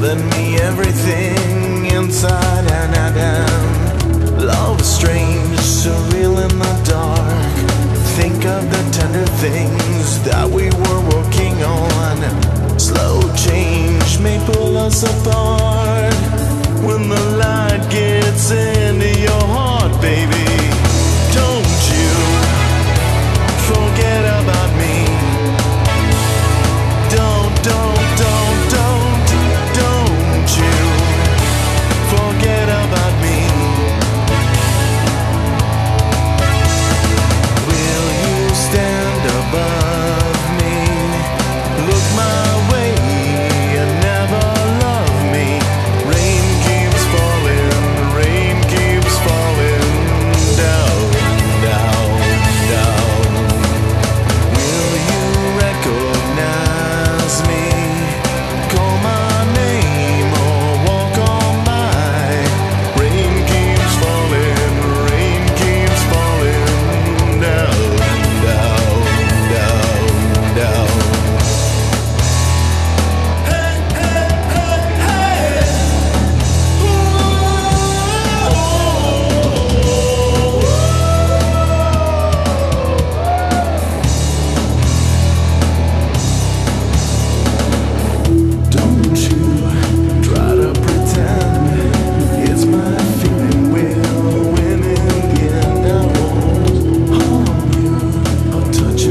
given me everything inside and out down. Love is strange, surreal in the dark. Think of the tender things that we were working on. Slow change may pull us apart.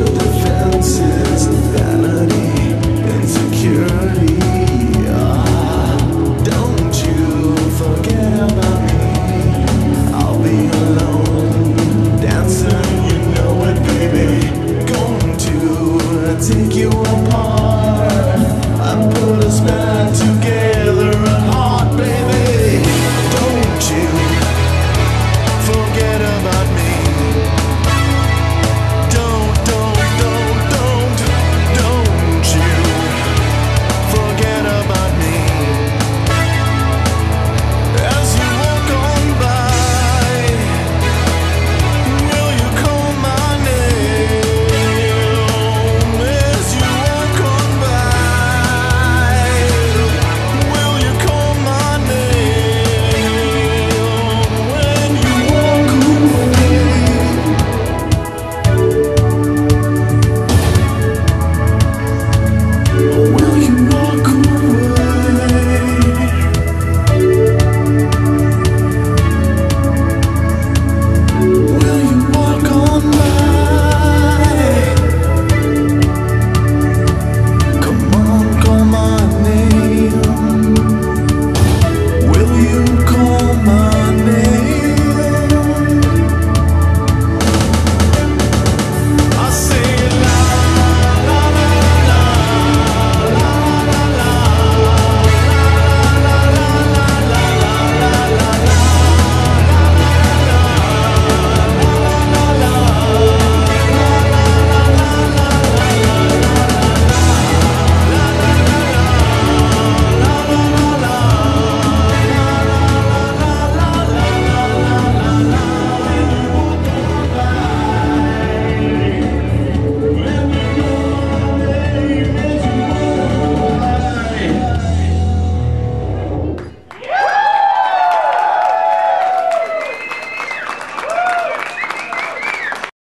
to